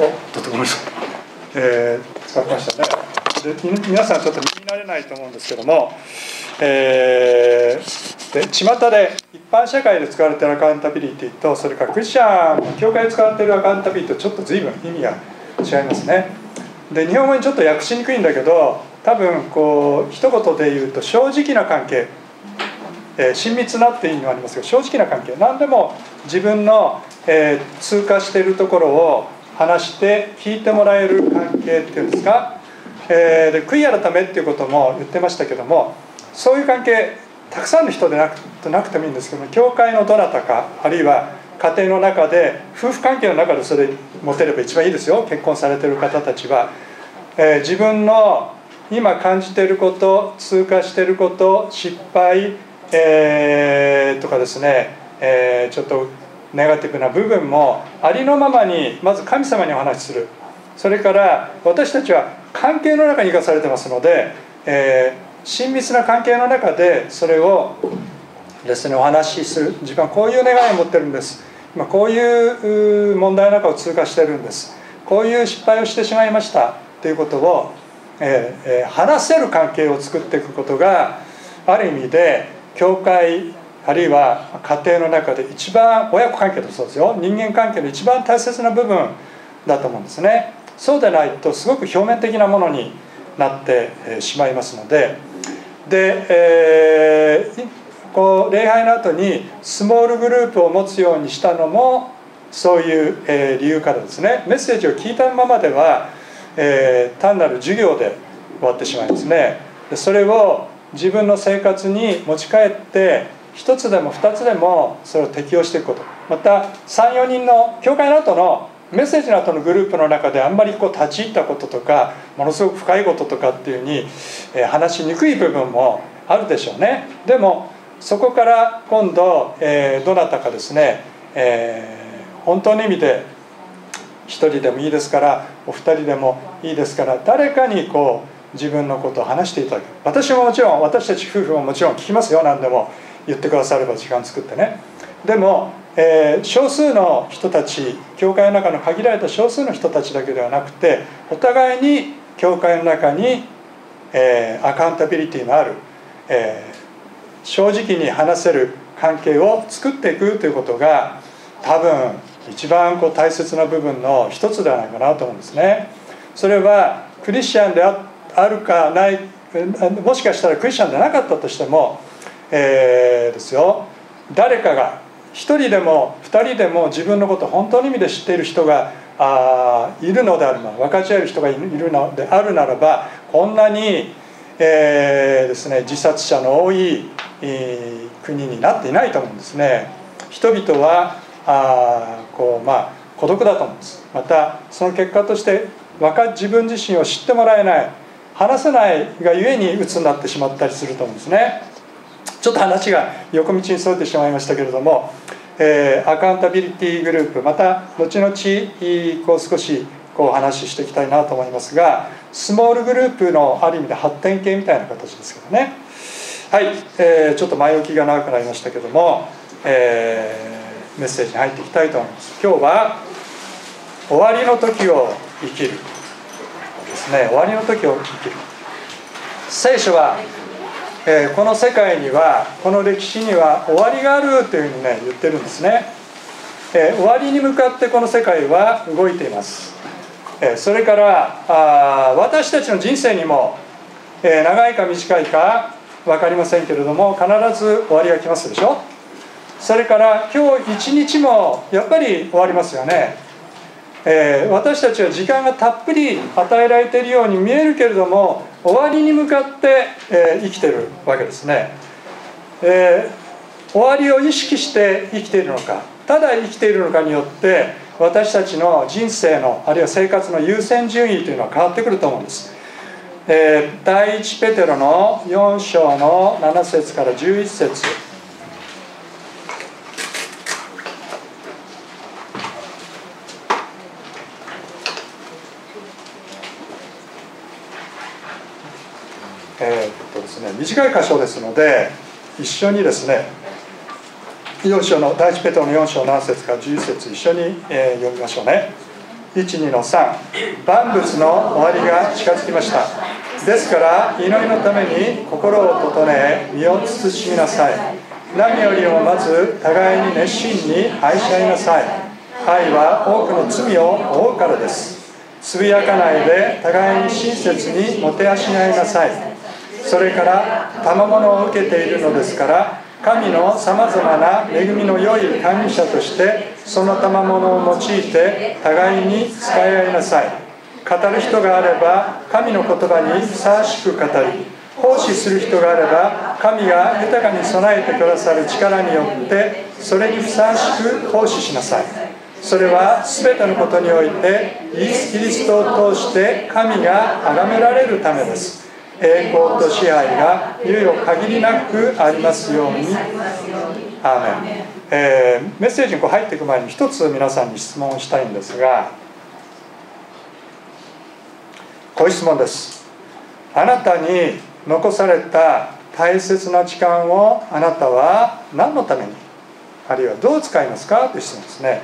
おとてもえー、使いましたね。で皆さんちょっと耳慣れないと思うんですけども、えー、で巷で一般社会で使われているアカウンタビリティとそれからクリスチャン教会で使われているアカウンタビリティとちょっと随分意味が違いますね。で日本語にちょっと訳しにくいんだけど多分こう一言で言うと正直な関係、えー、親密なっていう意味もありますけど正直な関係。何でも自分の、えー、通過しているところを話して聞いてもらえる関係っていうんですか、えー、で悔い改めっていうことも言ってましたけどもそういう関係たくさんの人でなくなくてもいいんですけども教会のどなたかあるいは家庭の中で夫婦関係の中でそれ持てれば一番いいですよ。結婚されてる方たちは、えー、自分の今感じていること通過していること失敗、えー、とかですね、えー、ちょっとネガティブな部分もありのままにまず神様にお話しする。それから私たちは関係の中に生かされてますので、えー、親密な関係の中でそれをですねお話しする。自分はこういう願いを持ってるんです。今こういう問題の中を通過してるんです。こういう失敗をしてしまいました。ということを、えー、話せる関係を作っていくことがある意味で教会あるいは家庭の中で一番親子関係とそうですよ。人間関係の一番大切な部分だと思うんですね。そうでないとすごく表面的なものになってしまいますので。で、えー、こう礼拝の後にスモールグループを持つようにしたのもそういう、え、理由からですね。メッセージを聞いたままでは、えー、単なる授業で終わってしまいますね。でそれを自分の生活に持ち帰って1つでも2つでもそれを適用していくこと。また34人の教会の後のメッセージの後のグループの中であんまりこう立ち入ったこととかものすごく深いこととかっていうふうに、え話しにくい部分もあるでしょうね。でもそこから今度、えー、どなたかですね、えー、本当の意味で1人でもいいですからお二人でもいいですから誰かにこう自分のことを話していただく。私ももちろん私たち夫婦ももちろん聞きますよ何でも。言ってくだされば時間作ってねでも、えー、少数の人たち教会の中の限られた少数の人たちだけではなくてお互いに教会の中に、えー、アカウンタビリティのある、えー、正直に話せる関係を作っていくということが多分一番こう大切な部分の一つではないかなと思うんですね。それはクリスチャンであるかないもしかしたらクリスチャンでなかったとしてもえー、ですよ誰かが1人でも2人でも自分のことを本当の意味で知っている人があいるのであるな分かち合える人がいるのであるならばこんなに、えー、ですね、自殺者の多い、えー、国になっていないと思うんですね。人々はあこう、まあ、孤独だと思うんですまたその結果として自分自身を知ってもらえない話せないがゆえに鬱になってしまったりすると思うんですね。ちょっと話が横道にそれてしまいましたけれども、えー、アカウンタビリティグループまた後々こう少しこう話ししていきたいなと思いますがスモールグループのある意味で発展系みたいな形ですけどね。はい、えー、ちょっと前置きが長くなりましたけども、えー、メッセージに入っていきたいと思います。今日は終わりの時を生きるですね。終わりの時を生きる。聖書はえー、この世界にはこの歴史には終わりがあるというふうにね言ってるんですね、えー、終わりに向かってこの世界は動いています、えー、それからあ私たちの人生にも、え長いか短いか分かりませんけれども必ず終わりが来ますでしょ。それから今日一日もやっぱり終わりますよね。えー、私たちは時間がたっぷり与えられているように見えるけれども終わりに向かって、えー、生きてるわけですね、えー、終わりを意識して生きているのか。ただ生きているのかによって私たちの人生のあるいは生活の優先順位というのは変わってくると思うんです、え、第一ペテロの4章の7節から11節えー、っとですね、短い箇所ですので一緒にですね4章の第一ペトロの4章何節か11節一緒に、えー、読みましょうね。12の3万物の終わりが近づきました。ですから祈りのために心を整え身を慎みなさい。何よりもまず互いに熱心に愛し合いなさい。愛は多くの罪を負うからです。つぶやかないで互いに親切にもてあし合いなさい。それから賜物を受けているのですから神のさまざまな恵みの良い管理者としてその賜物を用いて互いに使い合いなさい。語る人があれば神の言葉にふさわしく語り奉仕する人があれば神が豊かに備えてくださる力によってそれにふさわしく奉仕しなさい。それは全てのことにおいてイエス・キリストを通して神が崇められるためです。栄光と支配が猶予限りなくありますように。アーメン、えー、メッセージにこう入っていく前に一つ皆さんに質問をしたいんですがこういう質問です。あなたに残された大切な時間をあなたは何のために？あるいはどう使いますか？という質問ですね。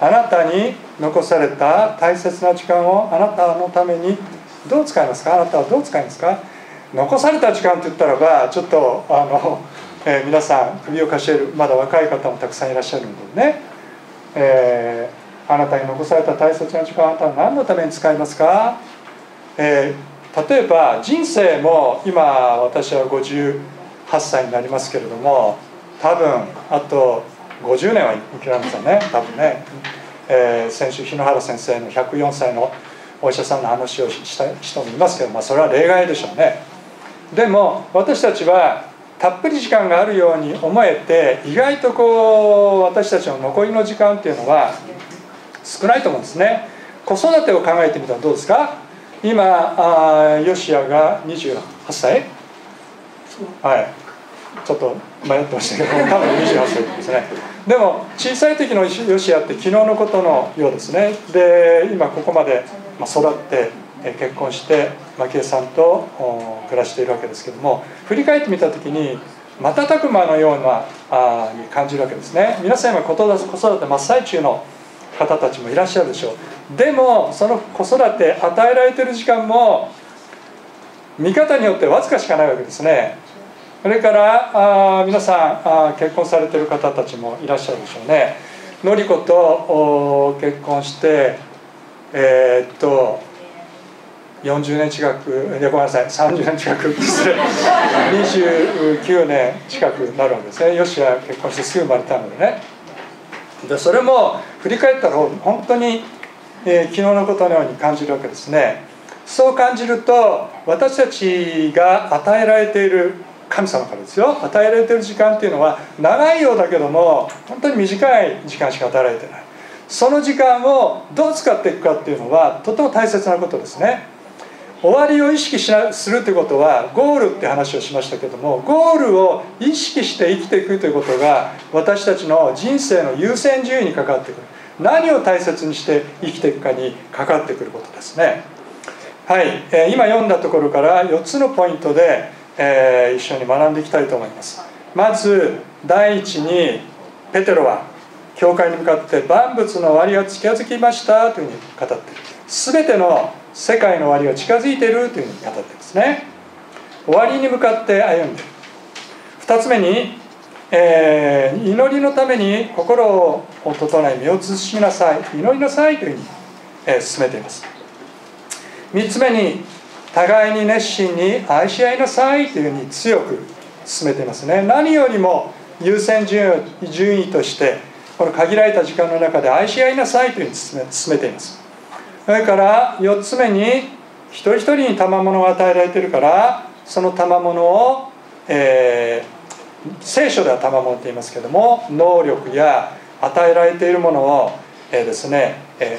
あなたに残された大切な時間をあなたのためにどう使いますか？あなたはどう使いますか？残された時間といったらばちょっとあの、えー、皆さん首をかしげるまだ若い方もたくさんいらっしゃるのでね、えー、あなたに残された大切な時間あなたは何のために使いますか、えー、例えば人生も今私は58歳になりますけれども多分あと50年は生きられませんね。多分ね、えー、先週日野原先生の104歳のお医者さんの話をした人もいますけど、まあ、それは例外でしょうね。でも私たちはたっぷり時間があるように思えて意外とこう私たちの残りの時間っていうのは少ないと思うんですね。子育てを考えてみたらどうですか？今あヨシアが28歳。はい。ちょっと迷ってましたけど多分28歳ですね。でも小さい時のヨシアって昨日のことのようですね。で今ここまで育って結婚して蒔絵さんと暮らしているわけですけども振り返ってみた時に瞬く間のようなあに感じるわけですね。皆さん今子育て真っ最中の方たちもいらっしゃるでしょう。でもその子育て与えられてる時間も見方によってわずかしかないわけですね。それからあ皆さんあ結婚されてる方たちもいらっしゃるでしょうね。のりこと結婚してえー、っと40年近くごめんなさい30年近く失礼29年近くなるわけですね。よしは結婚してすぐ生まれたのでね。でそれも振り返ったら本当に、えー、昨日のことのように感じるわけですね。そう感じると私たちが与えられている神様からですよ。与えられている時間っていうのは長いようだけども本当に短い時間しか与えられてない。その時間をどう使っていくかっていうのはとても大切なことですね。終わりを意識しなするということはゴールって話をしましたけどもゴールを意識して生きていくということが私たちの人生の優先順位にかかってくる。何を大切にして生きていくかにかかってくることですね。はい、えー、今読んだところから4つのポイントで、えー、一緒に学んでいきたいと思います。まず第一にペテロは教会に向かって万物の終わりが近づきましたというふうに語っている。全ての世界の終わりが近づいているというふうに語っていますね。終わりに向かって歩んでいる。2つ目に、えー、祈りのために心を整え身を慎みなさい。祈りなさいというふうに、えー、進めています。3つ目に互いに熱心に愛し合いなさいというふうに強く進めていますね。何よりも優先順位としてこの限られた時間の中で愛し合いなさいというふうに進めています。それから4つ目に一人一人に賜物が与えられているからその賜物を、えー、聖書では賜物と言いますけども能力や与えられているものを、えー、ですね、え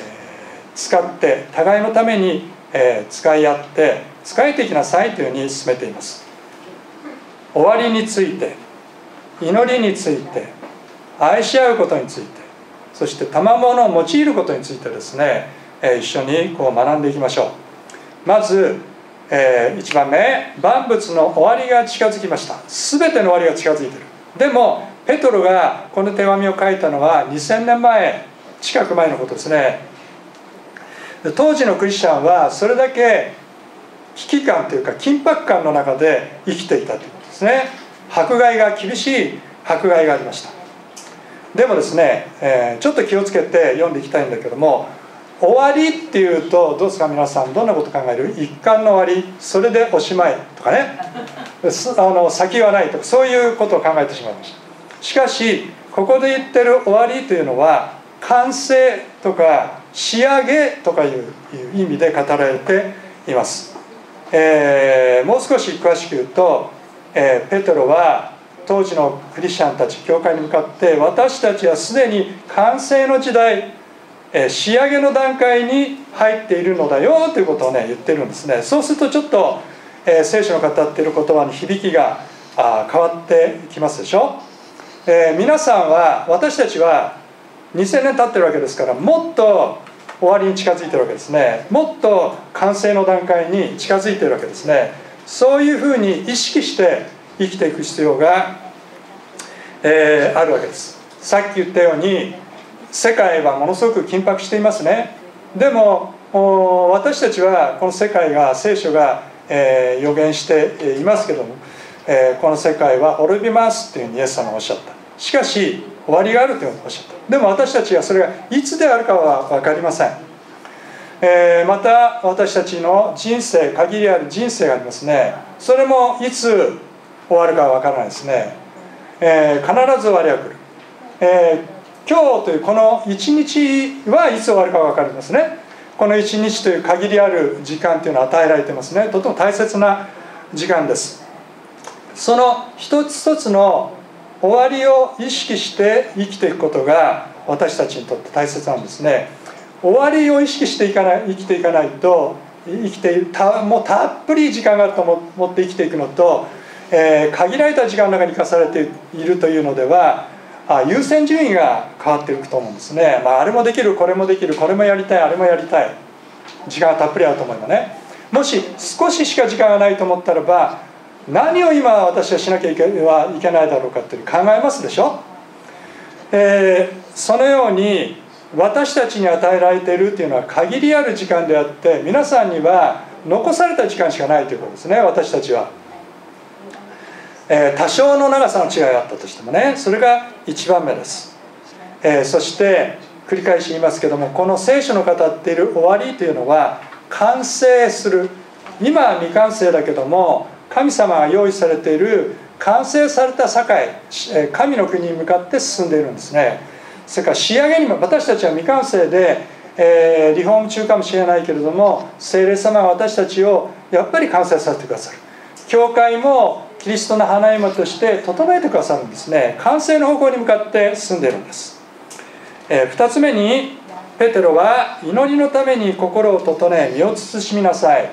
ー、使って互いのために、え使い合って使いていきなさいというふうに進めています。終わりについて祈りについて愛し合うことについてそして賜物を用いることについてですね一緒にこう学んでいきましょう。まず、え1番目万物の終わりが近づきました。全ての終わりが近づいてる。でもペトロがこの手紙を書いたのは2000年前近く前のことですね。当時のクリスチャンはそれだけ危機感というか緊迫感の中で生きていたということですね。迫害が厳しい迫害がありました。でもですね、え、ちょっと気をつけて読んでいきたいんだけども終わりっていうとどうですか皆さんどんなこと考える？一貫の終わりそれでおしまいとかね。あの先はないとかそういうことを考えてしまいましたしかしここで言ってる終わりというのは完成とか仕上げとかいう意味で語られています、えー、もう少し詳しく言うと、えー、ペトロは当時のクリスチャンたち教会に向かって私たちはすでに完成の時代え仕上げの段階に入っているのだよということをね言ってるんですね。そうするとちょっと、え、聖書の語っている言葉に響きがあ変わってきますでしょ、えー、皆さんは私たちは2000年経ってるわけですからもっと終わりに近づいてるわけですね。もっと完成の段階に近づいてるわけですね。そういうふうに意識して生きていく必要が、えー、あるわけです。さっき言ったように世界はものすごく緊迫していますね。でも私たちはこの世界が聖書が、えー、予言していますけども、えー、この世界は滅びますっていうふうにイエス様がおっしゃった。しかし終わりがあるというふうにおっしゃった。でも私たちはそれがいつであるかは分かりません、えー、また私たちの人生限りある人生がありますね。それもいつ終わるかは分からないですね、え、必ず終わりは来る、えー今日というこの一日はいつ終わるか分かりますね。この一日という限りある時間というのは与えられてますね。とても大切な時間です。その一つ一つの終わりを意識して生きていくことが私たちにとって大切なんですね。終わりを意識していかない生きていかないと生きてたもうたっぷり時間があると思って生きていくのと、えー、限られた時間の中に生かされているというのでは優先順位が変わっていくと思うんですね、まあ、あれもできるこれもできるこれもやりたいあれもやりたい。時間がたっぷりあると思いますね。もし少ししか時間がないと思ったらば何を今私はしなきゃいけないだろうかっていう考えますでしょ、えー、そのように私たちに与えられているっていうのは限りある時間であって皆さんには残された時間しかないということですね私たちは。えー、多少の長さの違いがあったとしてもねそれが1番目です、えー、そして繰り返し言いますけどもこの聖書の語っている終わりというのは完成する。今は未完成だけども神様が用意されている完成された社会神の国に向かって進んでいるんですね。それから仕上げにも私たちは未完成で、えー、リフォーム中かもしれないけれども聖霊様が私たちをやっぱり完成させてくださる。教会もキリストの花嫁として整えてくださるんですね。完成の方向に向かって進んでいるんです、えー、2つ目にペテロは祈りのために心を整え身を慎みなさい。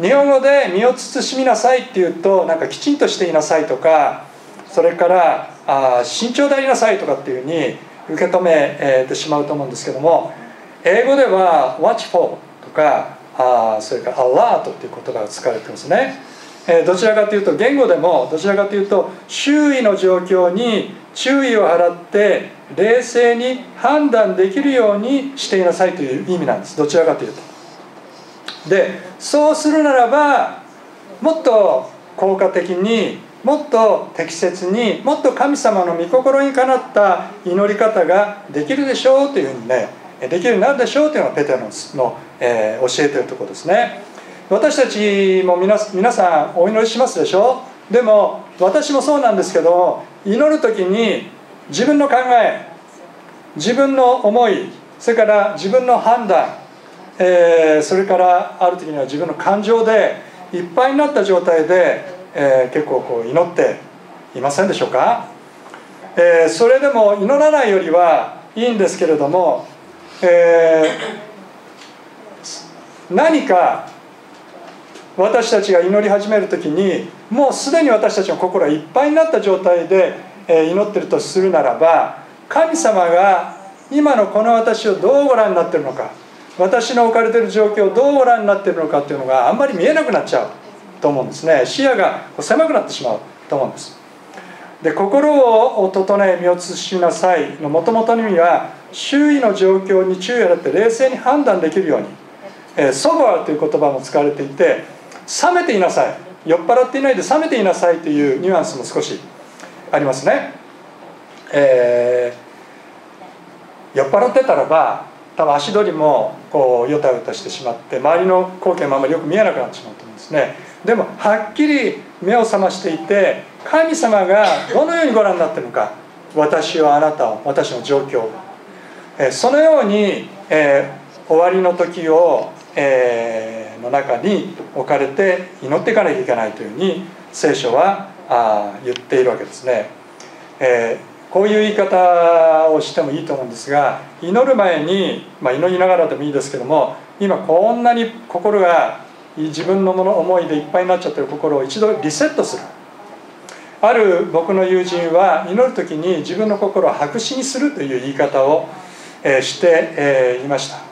日本語で身を慎みなさいっていうとなんかきちんとしていなさいとかそれからあ慎重でありなさいとかっていうふうに受け止めてしまうと思うんですけども英語では watchful とかあそれから alert っていう言葉が使われてますね。えどちらかというと言語でもどちらかというと周囲の状況に注意を払って冷静に判断できるようにしていなさいという意味なんですどちらかというと。でそうするならばもっと効果的にもっと適切にもっと神様の御心にかなった祈り方ができるでしょうというふうにねできるようになるでしょうというのがペテロの、えー、教えてるところですね。私たちも皆皆さんお祈りしますでしょ？でも私もそうなんですけど祈る時に自分の考え自分の思いそれから自分の判断、えー、それからある時には自分の感情でいっぱいになった状態で、えー、結構こう祈っていませんでしょうか、えー、それでも祈らないよりはいいんですけれども、え何か私たちが祈り始める時にもうすでに私たちの心がいっぱいになった状態で祈ってるとするならば神様が今のこの私をどうご覧になってるのか私の置かれてる状況をどうご覧になってるのかっていうのがあんまり見えなくなっちゃうと思うんですね。視野が狭くなってしまうと思うんです。で心を整え身を慎みなさいのもともとの意味は周囲の状況に注意を払って冷静に判断できるようにえソバーという言葉も使われていて冷めていなさい。酔っ払っていないで冷めていなさいというニュアンスも少しありますね、えー、酔っ払ってたらば多分足取りもこうよたよたしてしまって周りの光景もあんまりよく見えなくなってしまうと思うんですね。でもはっきり目を覚ましていて神様がどのようにご覧になってるのか私はあなたを私の状況を。そのように、えー、終わりの時を、えー、の中に置かれて祈っていかなきゃいけないというふうに聖書はあ言っているわけですね、えー、こういう言い方をしてもいいと思うんですが祈る前に、まあ、祈りながらでもいいですけども今こんなに心が自分のもの思いでいっぱいになっちゃってる心を一度リセットする。ある僕の友人は祈る時に自分の心を白紙にするという言い方をえしてえいました。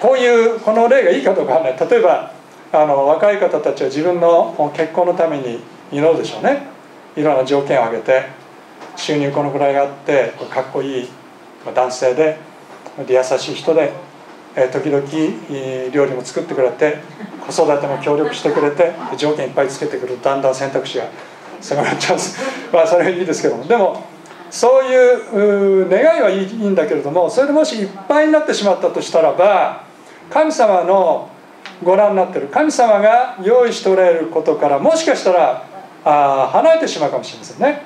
こういうこの例がいいかどうかわからない。例えばあの若い方たちは自分の結婚のために祈るでしょうね。いろんな条件を挙げて収入このくらいがあってかっこいい男性でで優しい人で時々料理も作ってくれて子育ても協力してくれて条件いっぱいつけてくるとだんだん選択肢が狭まっちゃうんです。まあそれはいいですけども。でもそういう願いはいいんだけれどもそれでもしいっぱいになってしまったとしたらば神様のご覧になってる。神様が用意しておられることからもしかしたらあ離れてしまうかもしれませんね。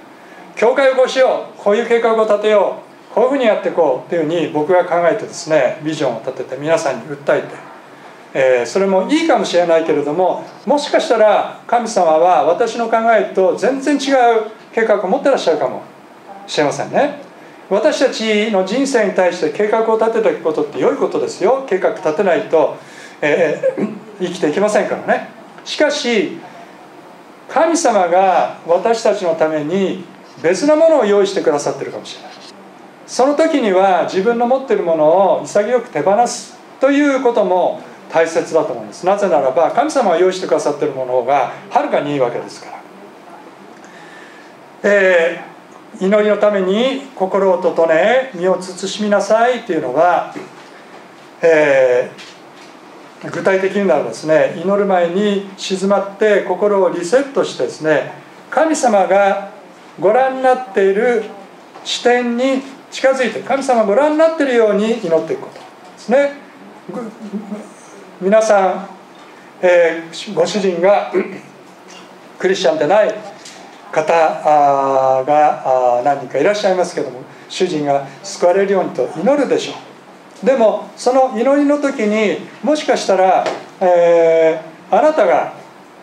教会をこうしよう。こういう計画を立てよう。こういうふうにやっていこうというふうに僕が考えてですねビジョンを立てて皆さんに訴えて、えー、それもいいかもしれないけれどももしかしたら神様は私の考えと全然違う計画を持ってらっしゃるかもしれませんね。私たちの人生に対して計画を立てていくことって良いことですよ。計画立てないと、えー、生きていけませんからね。しかし神様が私たちのために別なものを用意してくださってるかもしれない。その時には自分の持っているものを潔く手放すということも大切だと思うんです。なぜならば神様が用意してくださっているものがはるかにいいわけですから。えー祈りのために心を整え身を慎みなさいというのは、えー、具体的になるですね。祈る前に静まって心をリセットしてですね神様がご覧になっている視点に近づいて神様ご覧になっているように祈っていくことですね。皆さん、えー、ご主人がクリスチャンでない方が何人かいらっしゃいますけども主人が救われるようにと祈るでしょう。でもその祈りの時にもしかしたら、えー、あなたが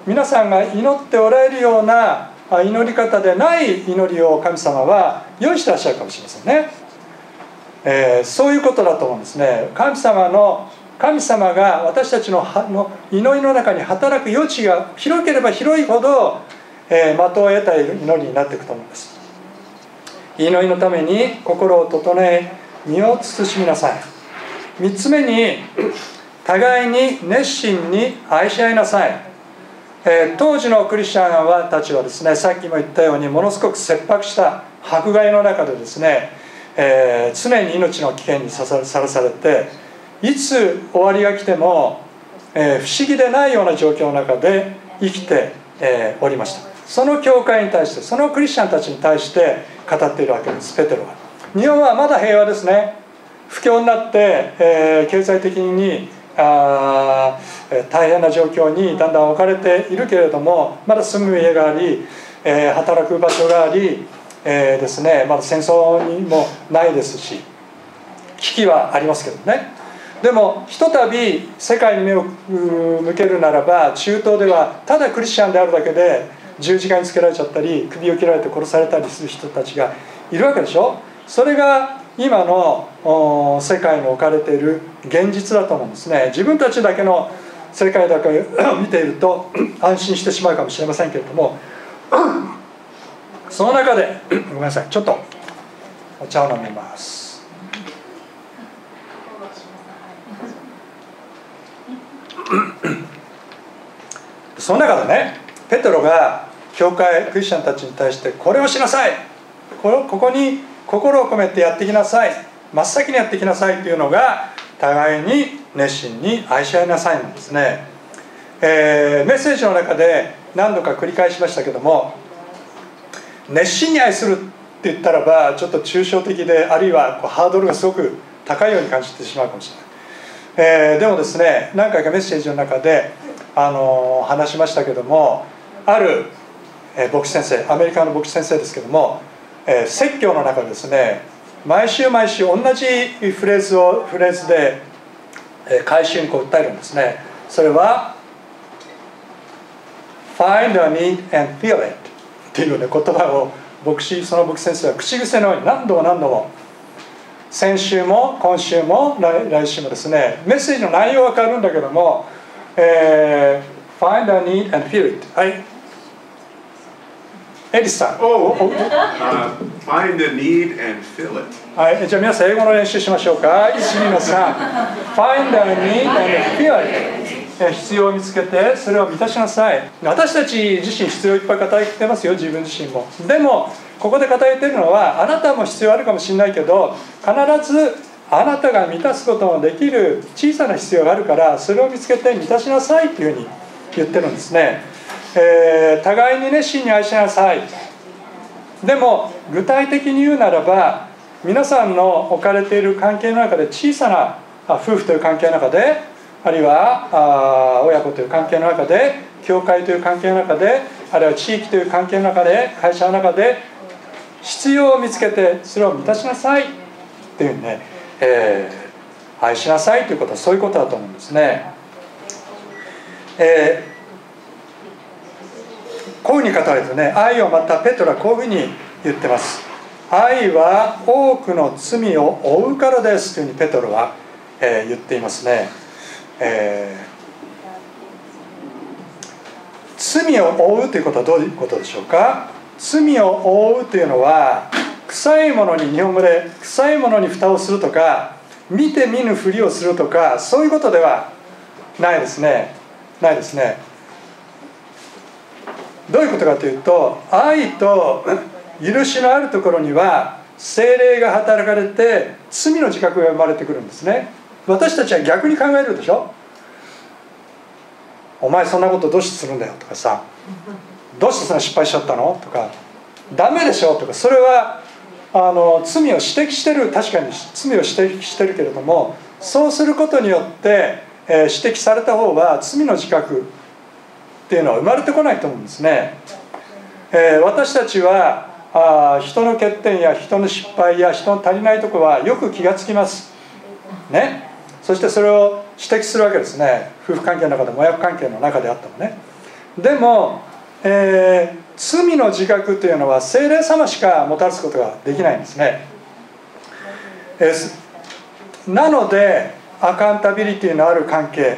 皆さんが祈っておられるような祈り方でない祈りを神様は用意してらっしゃるかもしれませんね、えー、そういうことだと思うんですね。神様の神様が私たちの祈りの中に働く余地が広ければ広いほどえー、的を得た祈りになっていくと思います。祈りのために心を整え身を慎みなさい。3つ目に互いに熱心に愛し合いなさい、えー、当時のクリスチャンはたちはですねさっきも言ったようにものすごく切迫した迫害の中でですね、えー、常に命の危険にさらされていつ終わりが来ても、えー、不思議でないような状況の中で生きて、えおりました。その教会に対してそのクリスチャンたちに対して語っているわけですペテロは。日本はまだ平和ですね。不況になって、えー、経済的にあ大変な状況にだんだん置かれているけれどもまだ住む家があり、えー、働く場所があり、えー、ですねまだ戦争にもないですし危機はありますけどね。でもひとたび世界に目を向けるならば中東ではただクリスチャンであるだけで十字架につけられちゃったり首を切られて殺されたりする人たちがいるわけでしょ？それが今の世界に置かれている現実だと思うんですね。自分たちだけの世界だけを 見ていると 安心してしまうかもしれませんけれども。その中でごめんなさい。ちょっとお茶を飲みます。その中でねペテロが教会クリスチャンたちに対してこれをしなさい。ここに心を込めてやってきなさい。真っ先にやってきなさいというのが互いに熱心に愛し合いなさいなんですね、えー、メッセージの中で何度か繰り返しましたけども熱心に愛するって言ったらばちょっと抽象的であるいはこうハードルがすごく高いように感じてしまうかもしれない、えー、でもですね何回かメッセージの中で、あのー、話しましたけどもある、えー、牧師先生アメリカの牧師先生ですけども、えー、説教の中でですね毎週毎週同じフレーズをフレーズで、えー、回収にこう訴えるんですね。それは Find a need and feel it っていう、ね、言葉を牧師その牧師先生は口癖のように何度も何度も先週も今週も来週もですねメッセージの内容は変わるんだけども、えー、Find a need and feel it はい。エリスさん。Oh, uh, find the need and fill it. はい、じゃあ皆さん英語の練習しましょうか。1、2の3。Find the need and fill it. 必要を見つけてそれを満たしなさい私たち自身必要いっぱい語ってますよ自分自身もでもここで語れてるのはあなたも必要あるかもしれないけど必ずあなたが満たすことのできる小さな必要があるからそれを見つけて満たしなさいっていうふうに言ってるんですねえー、互いに熱心に愛しなさいでも具体的に言うならば皆さんの置かれている関係の中で小さな夫婦という関係の中であるいは親子という関係の中で教会という関係の中であるいは地域という関係の中で会社の中で必要を見つけてそれを満たしなさいっていうね、えー、愛しなさいということはそういうことだと思うんですね。えーこういうふうに語られてね。愛をまたペトラこういうふうに言ってます。愛は多くの罪を負うからですというふうにペトロは、えー、言っていますね、えー、罪を負うということはどういうことでしょうか？罪を負うというのは臭いものに日本語で臭いものに蓋をするとか見て見ぬふりをするとかそういうことではないですね。ないですね。どういうことかというと愛と許しのあるところには精霊が働かれて罪の自覚が生まれてくるんですね。私たちは逆に考えるでしょ？お前そんなことどうしてするんだよとかさ。どうしてそんな失敗しちゃったの？とか。ダメでしょ？とか。それはあの罪を指摘してる。確かに罪を指摘してるけれどもそうすることによって、えー、指摘された方は罪の自覚っていうのは生まれてこないと思うんですね、えー、私たちはあ人の欠点や人の失敗や人の足りないとこはよく気がつきます。ね。そしてそれを指摘するわけですね。夫婦関係の中でも親子関係の中であってもね。でも、えー、罪の自覚というのは精霊様しかもたらすことができないんですね、えー、なのでアカウンタビリティのある関係、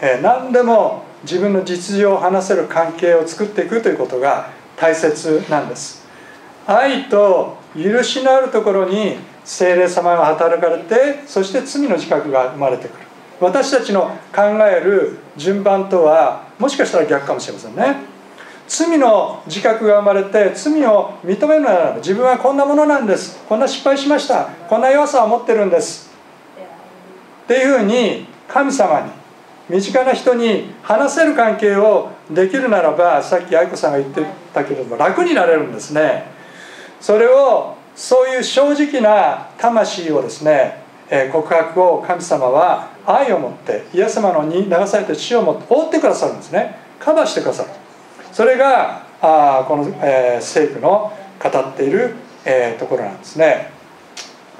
え、何でも自分の実情を話せる関係を作っていくということが大切なんです。愛と許しのあるところに精霊様が働かれてそして罪の自覚が生まれてくる。私たちの考える順番とはもしかしたら逆かもしれませんね。罪の自覚が生まれて罪を認めるなら自分はこんなものなんです。こんな失敗しました。こんな弱さを持ってるんです。っていうふうに神様に身近な人に話せる関係をできるならばさっき愛子さんが言ってたけれども楽になれるんですね。それをそういう正直な魂をですね告白を神様は愛を持ってイエス様のに流された血を持って覆ってくださるんですね。カバーしてくださる。それがあこの、えー、聖句の語っている、えー、ところなんですね。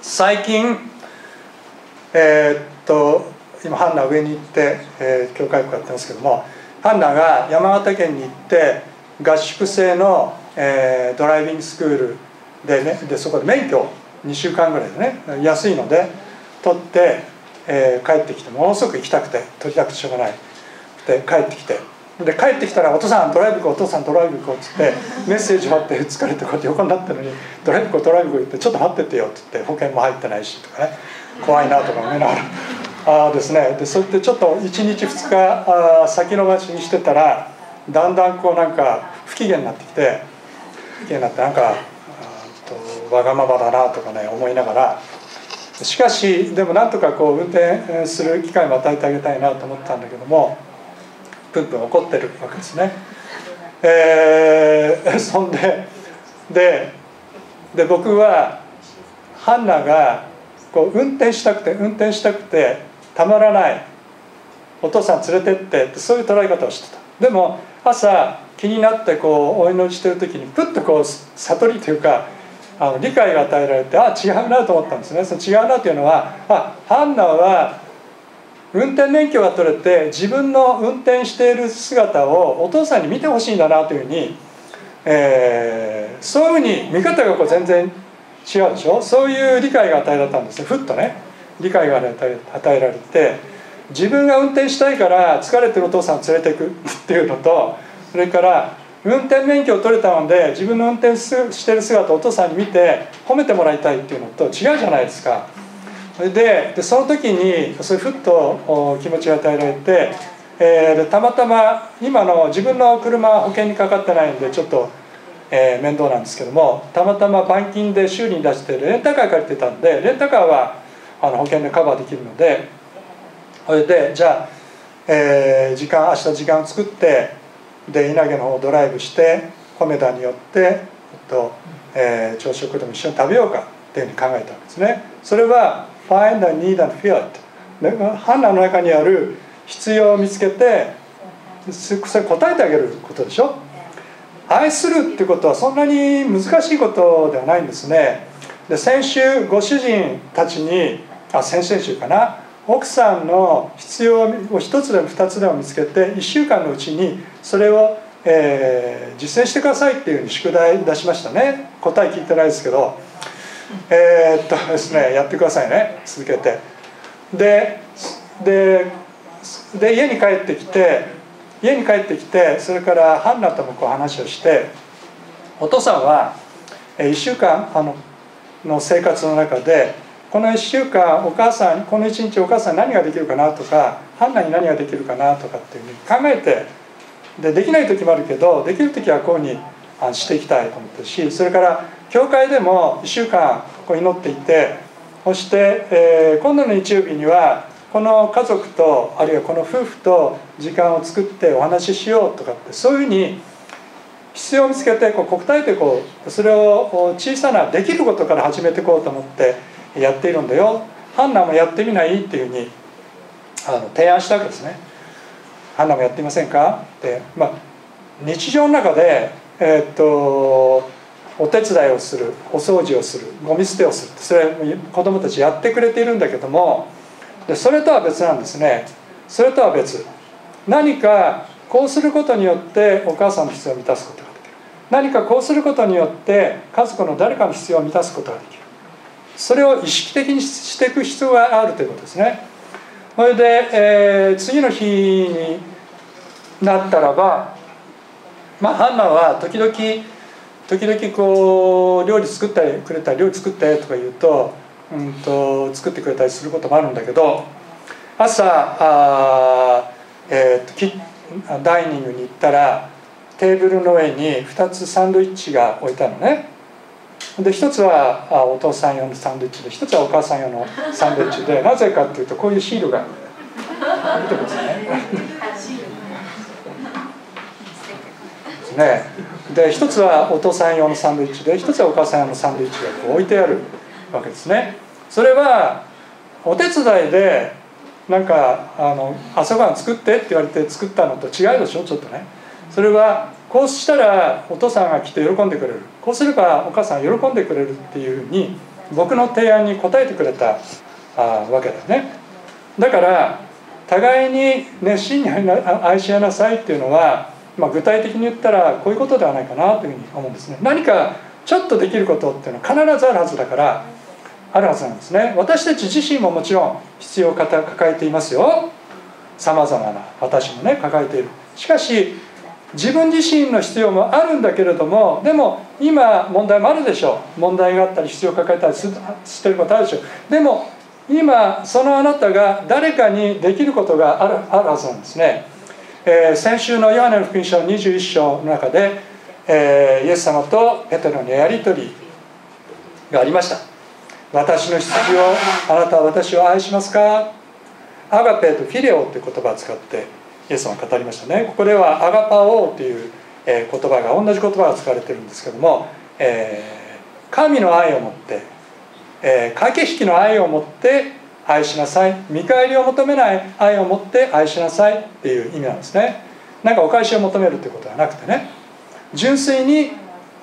最近えー、っと今ハンナ上に行って、えー、教会校やってますけどもハンナが山形県に行って合宿制の、えー、ドライビングスクールで,、ね、でそこで免許2週間ぐらいでね安いので取って、えー、帰ってきてものすごく行きたくて取りたくてしょうがない。で帰ってきて。で帰ってきたら「お父さんドライブ行こうお父さんドライブ行こう」っつってメッセージ待って疲れてこうやって横になってるのに「ドライブ行こうドライブ行こう」って「ちょっと待っててよ」っつって保険も入ってないしとかね。怖いなとか思いながら。あですねでそうやってちょっと1日2日あ先延ばしにしてたらだんだんこうなんか不機嫌になってきて不機嫌になってなんかとわがままだなとかね思いながらしかしでもなんとかこう運転する機会も与えてあげたいなと思ったんだけどもプンプン怒ってるわけですね。えー、そんででで僕はハンナがこう運転したくて運転したくてたまらない。お父さん連れてってってそういう捉え方をしてた。でも朝気になってこうお祈りしてる時にプッとこう悟りというかあの理解が与えられてあ違うなと思ったんですね。その違うなというのはあハンナは運転免許が取れて自分の運転している姿をお父さんに見てほしいんだなというふうに、えー、そういうふうに見方がこう全然違うでしょ。そういう理解が与えられたんですねふっとね。理解が与えられて自分が運転したいから疲れてるお父さんを連れていく っていうのとそれから運転免許を取れたので自分の運転してる姿をお父さんに見て褒めてもらいたいっていうのと違うじゃないですか。ででその時にそういうふっと気持ちが与えられて、えー、たまたま今の自分の車は保険にかかってないんでちょっと、えー、面倒なんですけどもたまたま板金で修理に出してレンタカー借りてたんでレンタカーはあの保険でカバーできるのでそれでじゃあ、えー、時間明日時間を作ってで稲毛の方をドライブして米田に寄って、えっとえー、朝食でも一緒に食べようかっていうふうに考えたんですね。それは find a need and fear ハンナの中にある必要を見つけてそれ答えてあげることでしょ？愛するってことはそんなに難しいことではないんですね。で先週ご主人たちにあ先々週かな。奥さんの必要を一つでも二つでも見つけて1週間のうちにそれを、えー、実践してくださいっていうふうに宿題出しましたね。答え聞いてないですけど。えー、っとですねやってくださいね。続けて。ででで家に帰ってきて家に帰ってきてそれからハンナともこう話をしてお父さんは1週間あのの生活の中でこの1週間お母さんこの1日お母さん何ができるかなとかハンナに何ができるかなとかっていうふうに考えてでできない時もあるけどできる時はこういうふうにしていきたいと思ってるしそれから教会でも1週間こう祈っていてそして、えー、今度の日曜日にはこの家族とあるいはこの夫婦と時間を作ってお話ししようとかってそういうふうに必要を見つけてこう答えてこうそれを小さなできることから始めていこうと思ってやっているんだよ。ハンナもやってみないっていうふうにあの提案したわけですね。ハンナもやってみませんか？って、まあ、日常の中で、えー、っとお手伝いをするお掃除をするゴミ捨てをするそれ子供たちやってくれているんだけどもでそれとは別なんですね。それとは別。何かこうすることによってお母さんの必要を満たすことができる。何かこうすることによって家族の誰かの必要を満たすことができる。それを意識的にしていく必要があるということですね。それで、えー、次の日になったらばまあハンナは時々時々こう料理作ってくれたり料理作ってとか言うと,、うんと、作ってくれたりすることもあるんだけど朝あ、えーと、ダイニングに行ったらテーブルの上に2つサンドイッチが置いたのね。で一つはあお父さん用のサンドイッチで一つはお母さん用のサンドイッチで なぜかっていうとこういうシールが見てくださいね。ね。で一つはお父さん用のサンドイッチで一つはお母さん用のサンドイッチがこう置いてあるわけですね。それはお手伝いでなんかあの朝ごはん作ってって言われて作ったのと違うでしょちょっとね。それはこうしたらお父さんが来て喜んでくれるこうすればお母さん喜んでくれるっていうふうに僕の提案に応えてくれたあわけだね。だから互いに熱心に愛し合いなさいっていうのはまあ、具体的に言ったらこういうことではないかなというふうに思うんですね。何かちょっとできることっていうのは必ずあるはずだからあるはずなんですね。私たち自身ももちろん必要を抱えていますよ。さまざまな私もね抱えている。しかし自分自身の必要もあるんだけれどもでも今問題もあるでしょう。問題があったり必要を抱えたりしてることあるでしょう。でも今そのあなたが誰かにできることがあるあるはずなんですね。えー、先週のヨハネの福音書21章の中で、えー、イエス様とペテロのやり取りがありました。私の羊をあなたは私を愛しますか？アガペとフィレオという言葉を使ってイエス様は語りましたね。ここではアガパオという言葉が同じ言葉が使われてるんですけども、えー、神の愛を持って、えー、駆け引きの愛を持って愛しなさい。見返りを求めない。愛を持って愛しなさいっていう意味なんですね。なんかお返しを求めるということはなくてね。純粋に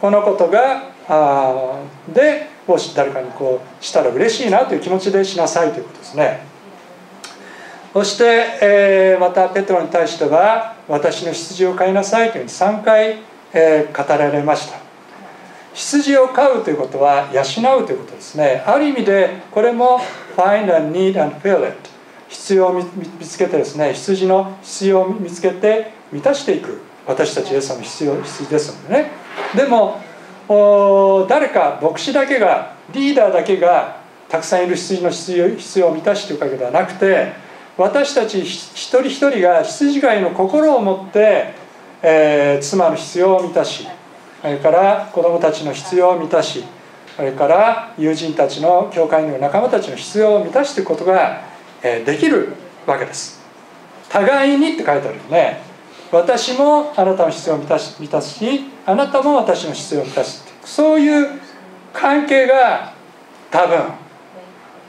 このことがあでもし誰かにこうしたら嬉しいなという気持ちでしなさいということですね。そして、えー、またペトロに対しては「私の羊を飼いなさい」というふうに3回、えー、語られました。羊を飼うということは養うということですね。ある意味でこれも find and need and fill it 必要を見つけてですね羊の必要を見つけて満たしていく。私たちイエス様の必要羊ですのでね。でも誰か牧師だけがリーダーだけがたくさんいる羊の必要必要を満たしていくわけではなくて私たち一人一人が羊飼いの心を持って、えー、妻の必要を満たしそれから子供たちの必要を満たしそれから友人たちの教会の仲間たちの必要を満たしていくことが、えー、できるわけです。互いにって書いてあるよね。私もあなたの必要を満たし満たすしあなたも私の必要を満たすそういう関係が多分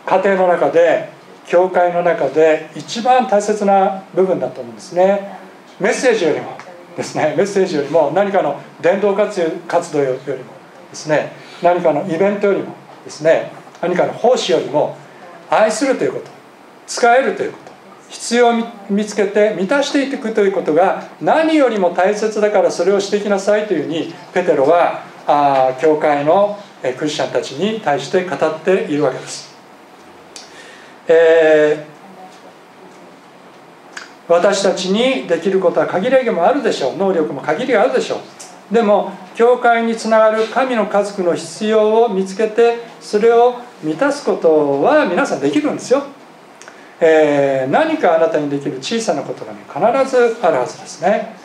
家庭の中で教会の中で一番大切な部分だと思うんですね。メッセージよりもですね。メッセージよりも何かの伝道活動よりもですね。何かのイベントよりもですね。何かの奉仕よりも愛するということ。使えるということ。必要を見つけて満たしていくということが何よりも大切だからそれをしていきなさいというふうにペテロはあ教会のクリスチャンたちに対して語っているわけです。えー、私たちにできることは限りもあるでしょう。能力も限りがあるでしょう。でも教会につながる神の家族の必要を見つけてそれを満たすことは皆さんできるんですよ。えー、何かあなたにできる小さなことがね必ずあるはずですね、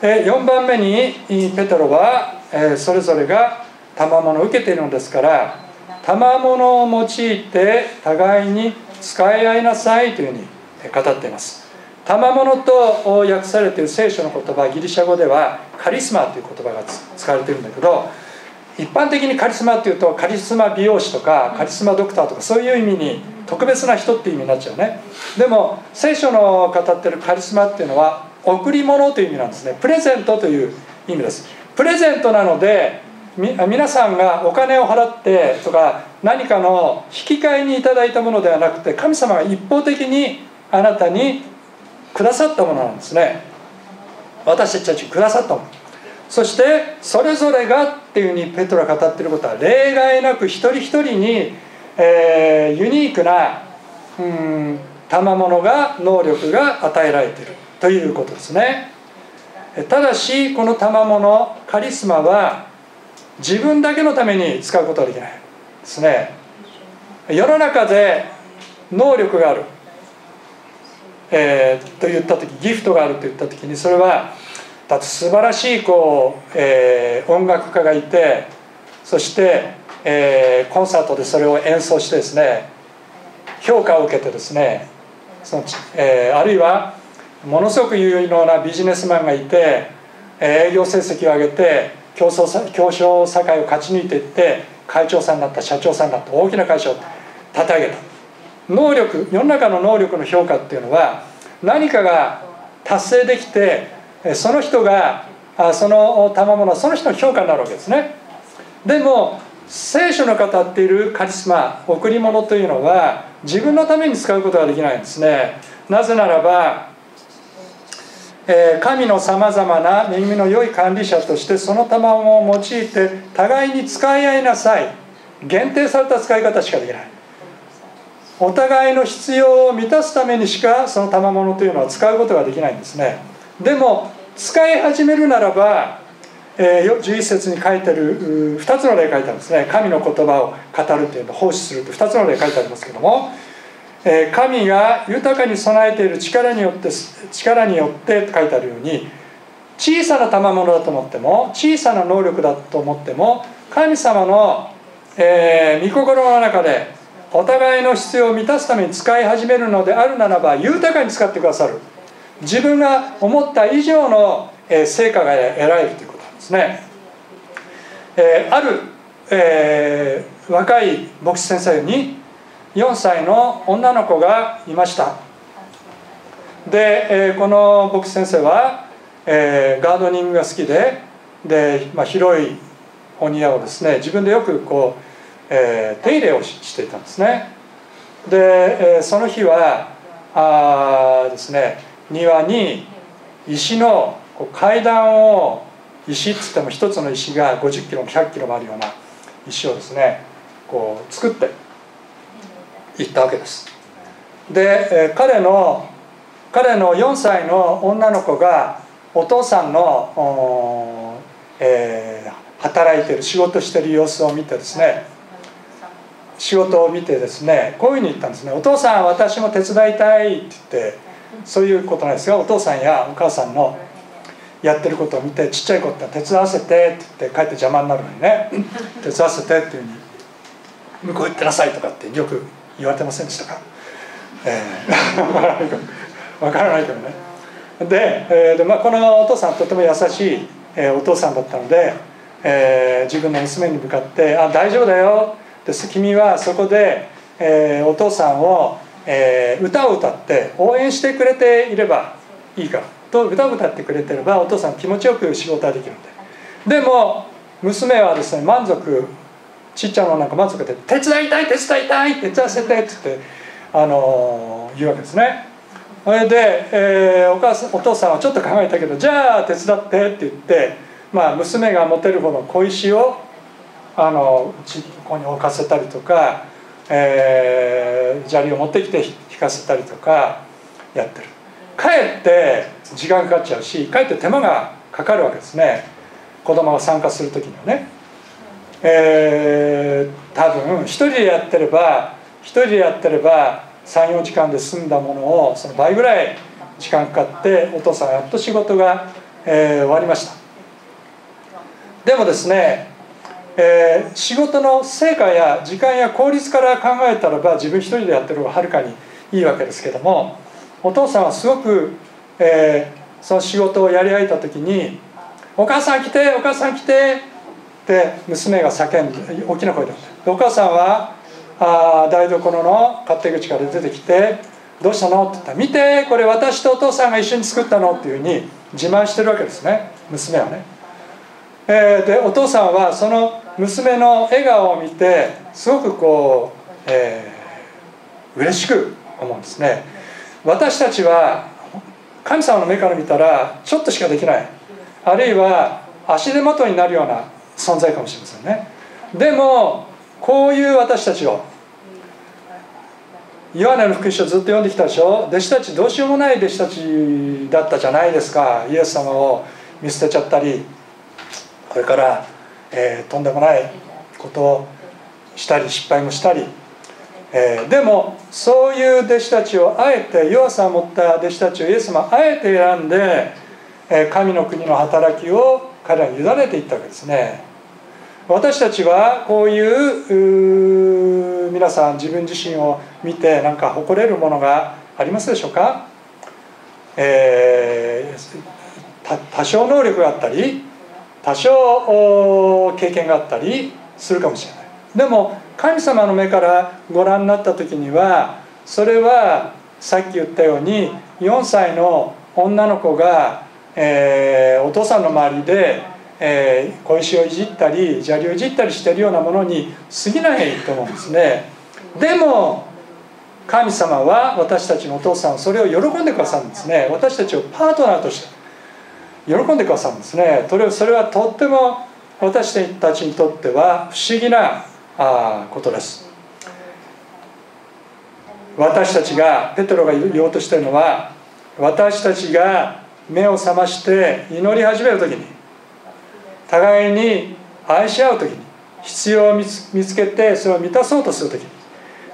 えー、4番目にペトロは、え、それぞれが賜物を受けているのですから賜物を用いて互いに使い合いなさいというふうに語っています。賜物と訳されている聖書の言葉ギリシャ語ではカリスマという言葉が使われているんだけど一般的にカリスマっていうとカリスマ美容師とかカリスマドクターとかそういう意味に特別な人っていう意味になっちゃうね。でも聖書の語ってるカリスマっていうのは贈り物という意味なんですね。プレゼントという意味です。プレゼントなので皆さんがお金を払ってとか何かの引き換えにいただいたものではなくて神様が一方的にあなたにくださったものなんですね。私たちにくださったもの。そしてそれぞれがっていうふうにペトラ語ってることは例外なく一人一人にえー、ユニークなうん賜物が能力が与えられているということですね。ただしこの賜物カリスマは自分だけのために使うことはできないですね。世の中で能力がある、えー、と言った時ギフトがあると言った時にそれはだって素晴らしいこう、えー、音楽家がいてそしてえー、コンサートでそれを演奏してですね評価を受けてですねその、えー、あるいはものすごく有能なビジネスマンがいて、営業成績を上げて競争競争社会を勝ち抜いていって会長さんになった社長さんになった大きな会社を立て上げた。能力世の中の能力の評価っていうのは何かが達成できてその人がその賜物はその人の評価になるわけですね。でも聖書の語っているカリスマ贈り物というのは自分のために使うことができないんですね。なぜならば、え、神のさまざまな恵みの良い管理者としてその賜物を用いて互いに使い合いなさい。限定された使い方しかできない。お互いの必要を満たすためにしかその賜物というのは使うことができないんですね。でも使い始めるならばえー、11節に書いてる2つの例書いてあるんですね。神の言葉を語るというの奉仕すると2つの例書いてありますけども、神が豊かに備えている力によって力によって書いてあるように小さな賜物だと思っても小さな能力だと思っても神様のえー、御心の中でお互いの必要を満たすために使い始めるのであるならば豊かに使ってくださる。自分が思った以上のえ成果が得られるということなんですね、えー、ある、えー、若い牧師先生に4歳の女の子がいました。で、えー、この牧師先生は、えー、ガードニングが好きでで、まあ、広いお庭をですね自分でよくこう、えー、手入れをしていたんですね。で、えー、その日はあですね庭に石のこう階段を石っつっても一つの石が50キロも100キロもあるような石をですねこう作っていったわけです。で、彼の彼の4歳の女の子がお父さんの、えー、働いてる仕事してる様子を見てですね仕事を見てですねこういうふうに言ったんですね「お父さん私も手伝いたい」って言ってそういうことなんですがお父さんやお母さんのやってることを見てちっちゃい子って手伝わせてって言って帰って邪魔になるのにね。手伝わせてっていうふうに向こう行ってなさいとかってよく言われてませんでしたか、えー、分からないけど。ね。で,、えーでまあ、このお父さんとても優しい、えー、お父さんだったので、えー、自分の娘に向かって「あ大丈夫だよ」です。君はそこで、えー、お父さんを、えー、歌を歌って応援してくれていればいいから。と歌を歌ってくれてればお父さん気持ちよく仕事ができるんで。でも娘はですね満足ちっちゃなのなんか満足で「手伝いたい手伝いたい手伝わせて」っつってあの言うわけですね。それで、えー、お母さんお父さんはちょっと考えたけど「じゃあ手伝って」って言って、まあ、娘が持てるほど小石をあのうちここに置かせたりとか、えー、砂利を持ってきて引かせたりとかやってる。かえって時間かかっちゃうしかえって手間がかかるわけですね。子供が参加する時にはね。えー、多分一人でやってれば一人でやってれば34時間で済んだものをその倍ぐらい時間かかってお父さんやっと仕事が、えー、終わりました。でもですね、えー、仕事の成果や時間や効率から考えたらば自分一人でやってる方がはるかにいいわけですけどもお父さんはすごく、えー、その仕事をやり合えた時に「お母さん来てお母さん来て」って娘が叫んで大きな声でお母さんはあ台所の勝手口から出てきて「どうしたの?」って言ったら「見てこれ私とお父さんが一緒に作ったの」っていうふうに自慢してるわけですね娘はね。えー、でお父さんはその娘の笑顔を見てすごくこう、えー、嬉しく思うんですね。私たちは神様の目から見たらちょっとしかできないあるいは足手まといになるような存在かもしれませんね。でもこういう私たちをヨハネの福音書ずっと読んできたでしょ？弟子たちどうしようもない弟子たちだったじゃないですか。イエス様を見捨てちゃったりこれから、えー、とんでもないことをしたり失敗もしたり、えー、でもそういう弟子たちをあえて弱さを持った弟子たちをイエス様あえて選んで、えー、神の国の働きを彼らに委ねていったわけですね。私たちはこういう皆さん自分自身を見て何か誇れるものがありますでしょうか、えー、多少能力があったり多少経験があったりするかもしれない。でも神様の目からご覧になった時にはそれはさっき言ったように4歳の女の子が、えー、お父さんの周りでえー、小石をいじったり砂利をいじったりしてるようなものに過ぎないと思うんですね。でも神様は私たちのお父さんそれを喜んでくださるんですね。私たちをパートナーとして喜んでくださるんですね。それそれはとっても私たちにとっては不思議なあことです。私たちがペトロが言おうとしてるのは私たちが目を覚まして祈り始める時に互いに愛し合う時に必要を見つけてそれを満たそうとする時に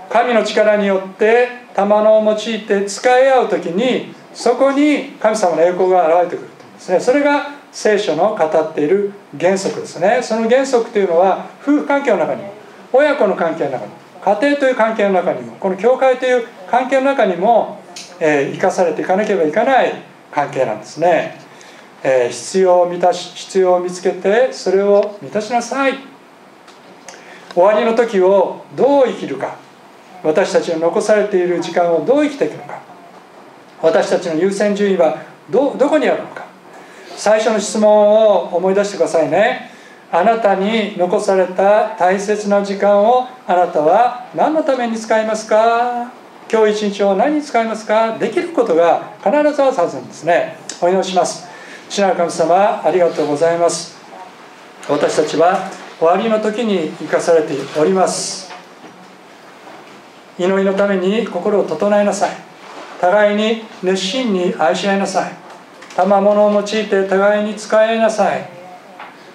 神の力によって賜物を用いて使い合う時にそこに神様の栄光が現れてくるとですね。それが聖書の語っている原則ですね。その原則というのは夫婦関係の中にも親子の関係の中にも家庭という関係の中にもこの教会という関係の中にも、えー、生かされていかなければいけない関係なんですね、えー、必要を満たし必要を見つけてそれを満たしなさい。終わりの時をどう生きるか。私たちの残されている時間をどう生きていくのか。私たちの優先順位はどどこにあるのか。最初の質問を思い出してくださいね。あなたに残された大切な時間をあなたは何のために使いますか？今日一日を何に使いますか？できることが必ずあるはずなんですね。お祈りします。主な神様ありがとうございます。私たちは終わりの時に生かされております。祈りのために心を整えなさい。互いに熱心に愛し合いなさい。賜物を用いて互いに使いなさい。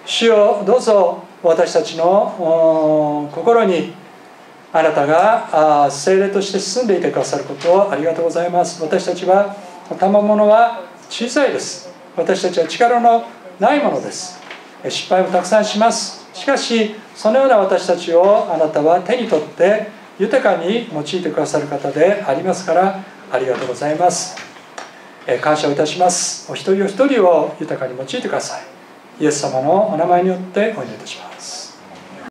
主をどうぞ私たちの心にあなたが精霊として進んでいてくださることをありがとうございます。私たちは賜物は小さいです。私たちは力のないものです。失敗もたくさんします。しかしそのような私たちをあなたは手に取って豊かに用いてくださる方でありますからありがとうございます。感謝をいたします。お一人お一人を豊かに用いてください。イエス様のお名前によってお祈りいたします。